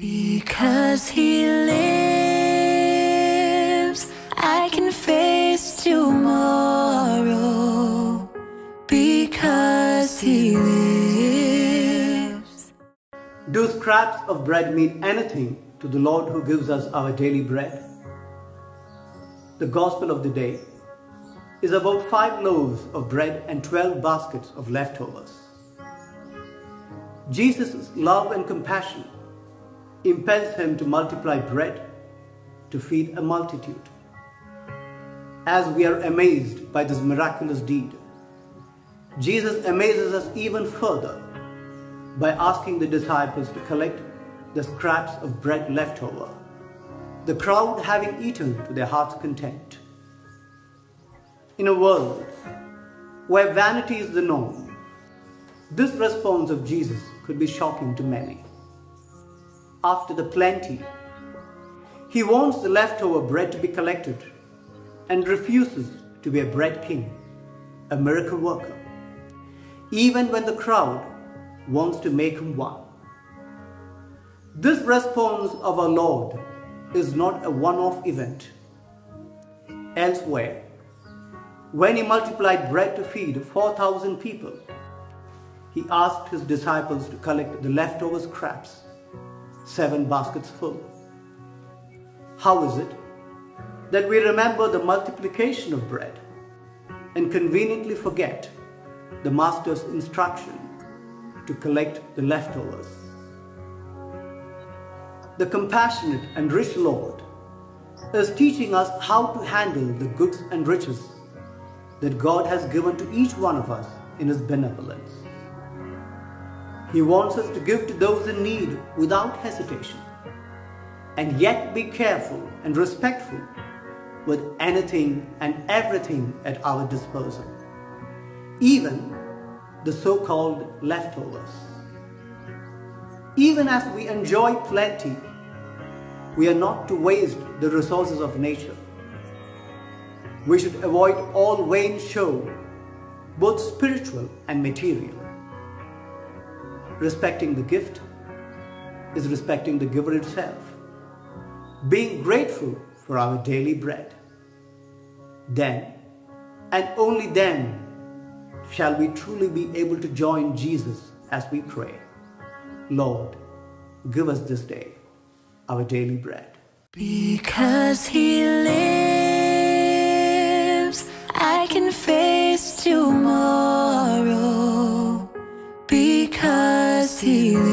Because he lives, I can face tomorrow. Because he lives. Do scraps of bread mean anything to the Lord who gives us our daily bread? The Gospel of the day is about five loaves of bread and twelve baskets of leftovers. Jesus' love and compassion impels him to multiply bread to feed a multitude. As we are amazed by this miraculous deed, Jesus amazes us even further by asking the disciples to collect the scraps of bread left over, the crowd having eaten to their heart's content. In a world where vanity is the norm, this response of Jesus could be shocking to many. After the plenty, he wants the leftover bread to be collected and refuses to be a bread king, a miracle worker, even when the crowd wants to make him one. This response of our Lord is not a one-off event. Elsewhere, when he multiplied bread to feed 4,000 people, he asked his disciples to collect the leftover scraps, seven baskets full. How is it that we remember the multiplication of bread and conveniently forget the Master's instruction to collect the leftovers? The compassionate and rich Lord is teaching us how to handle the goods and riches that God has given to each one of us in His benevolence. He wants us to give to those in need without hesitation and yet be careful and respectful with anything and everything at our disposal, even the so-called leftovers. Even as we enjoy plenty, we are not to waste the resources of nature. We should avoid all vain show, both spiritual and material. Respecting the gift is respecting the giver itself. Being grateful for our daily bread. Then, and only then, shall we truly be able to join Jesus as we pray. Lord, give us this day our daily bread. Because he lives, he lives.